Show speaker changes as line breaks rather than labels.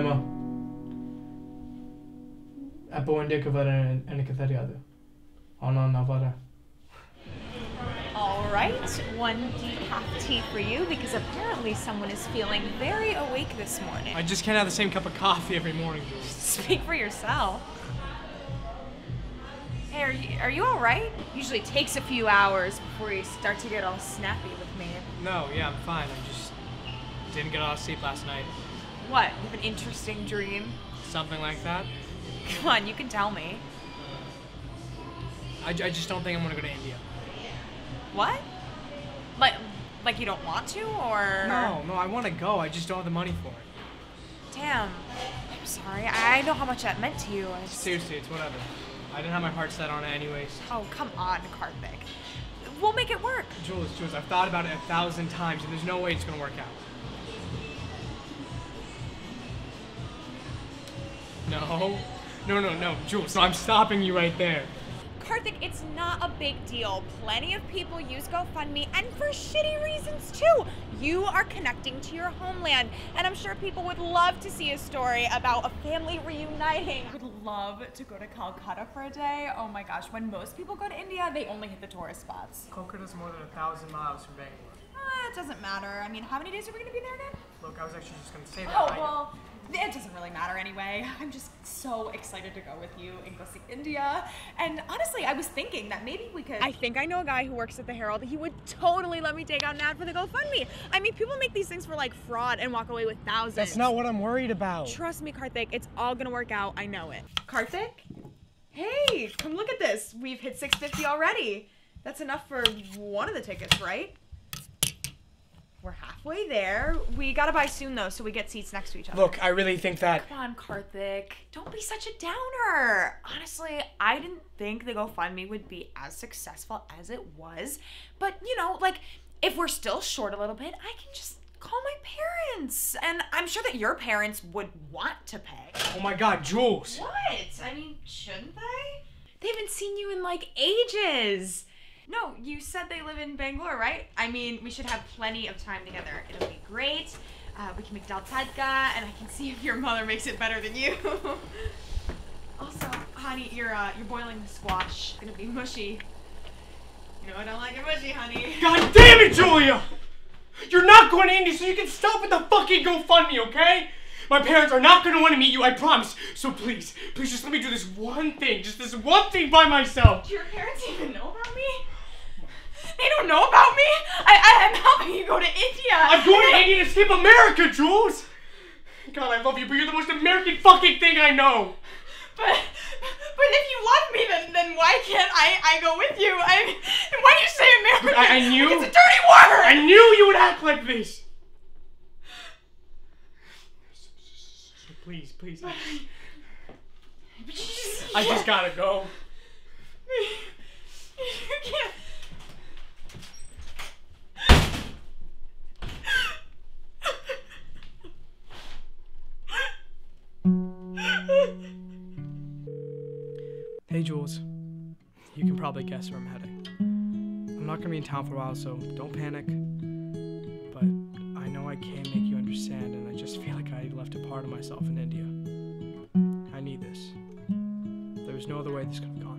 daima är på en
All right, one decaf tea for you because apparently someone is feeling very awake this morning.
I just can't have the same cup of coffee every morning.
Speak for yourself. Hey, are you, are you all right? Usually takes a few hours before you start to get all snappy with me.
No, yeah, I'm fine. I just didn't get a lot of sleep last night.
What? You have an interesting dream?
Something like that.
Come on, you can tell me.
I, I just don't think I'm gonna go to India.
What? Like, like you don't want to, or?
No, no, I want to go. I just don't have the money for it.
Damn. I'm sorry. I know how much that meant to you. I just-
Seriously, it's whatever. I didn't have my heart set on it anyways.
Oh, come on, Karthik. We'll make it work.
Jules, Jules, I've thought about it a thousand times, and there's no way it's gonna work out. No, no, no, no, Jules, no, I'm stopping you right there.
Karthik, it's not a big deal. Plenty of people use GoFundMe, and for shitty reasons too. You are connecting to your homeland, and I'm sure people would love to see a story about a family reuniting. I would love to go to Calcutta for a day. Oh my gosh, when most people go to India, they only hit the tourist spots.
Calcutta's more than a thousand miles from Bangalore.
Uh, it doesn't matter. I mean, how many days are we gonna be there again?
Look, I was actually just gonna say that.
Oh,
I-
well, it doesn't really matter anyway. I'm just so excited to go with you and go see India. And honestly, I was thinking that maybe we could. I think I know a guy who works at the Herald. He would totally let me take out an ad for the GoFundMe. I mean, people make these things for like fraud and walk away with thousands.
That's not what I'm worried about.
Trust me, Karthik, it's all gonna work out. I know it. Karthik? Hey, come look at this. We've hit 650 already. That's enough for one of the tickets, right? We're halfway there. We gotta buy soon though, so we get seats next to each other.
Look, I really think that.
Come on, Karthik. Don't be such a downer. Honestly, I didn't think the GoFundMe would be as successful as it was. But, you know, like, if we're still short a little bit, I can just call my parents. And I'm sure that your parents would want to pay.
Oh my god, Jules!
What? I mean, shouldn't they? They haven't seen you in like ages. No, you said they live in Bangalore, right? I mean, we should have plenty of time together. It'll be great. Uh, we can make dal tadka, and I can see if your mother makes it better than you. also, honey, you're uh, you're boiling the squash. It's gonna be mushy. You know I don't like it mushy, honey.
God damn it, Julia! You're not going to India, so you can stop with the fucking GoFundMe, okay? My parents are not gonna want to meet you, I promise. So please, please just let me do this one thing, just this one thing by myself.
Do your parents even know? They don't know about me. I, I am helping you go to India.
I'm going to India to escape America, Jules! God, I love you, but you're the most American fucking thing I know!
But but if you love me, then then why can't I I go with you? I why do you say American?
I- I knew-
it's a dirty word.
I knew you would act like this! Please, please, I just, I just gotta go. Hey, Jules. You can probably guess where I'm heading. I'm not gonna be in town for a while, so don't panic. But I know I can't make you understand, and I just feel like I left a part of myself in India. I need this. There's no other way this could have gone.